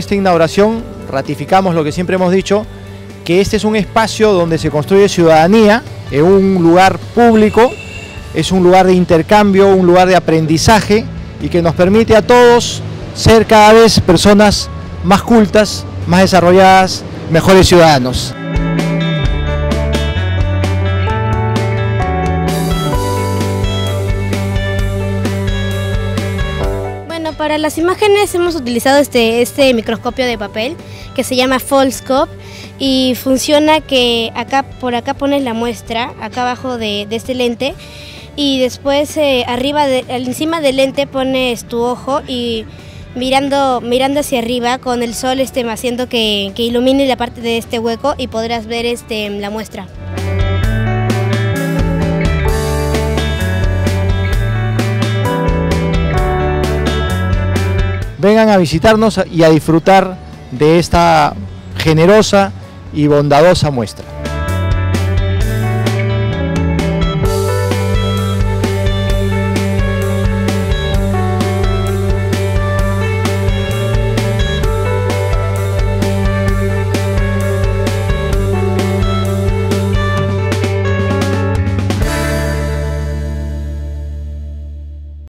esta inauguración ratificamos lo que siempre hemos dicho, que este es un espacio donde se construye ciudadanía, en un lugar público, es un lugar de intercambio, un lugar de aprendizaje y que nos permite a todos ser cada vez personas más cultas, más desarrolladas, mejores ciudadanos. Para las imágenes hemos utilizado este, este microscopio de papel que se llama Foldscope y funciona que acá por acá pones la muestra, acá abajo de, de este lente y después eh, arriba de, encima del lente pones tu ojo y mirando, mirando hacia arriba con el sol este, haciendo que, que ilumine la parte de este hueco y podrás ver este, la muestra. Vengan a visitarnos y a disfrutar de esta generosa y bondadosa muestra.